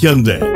现在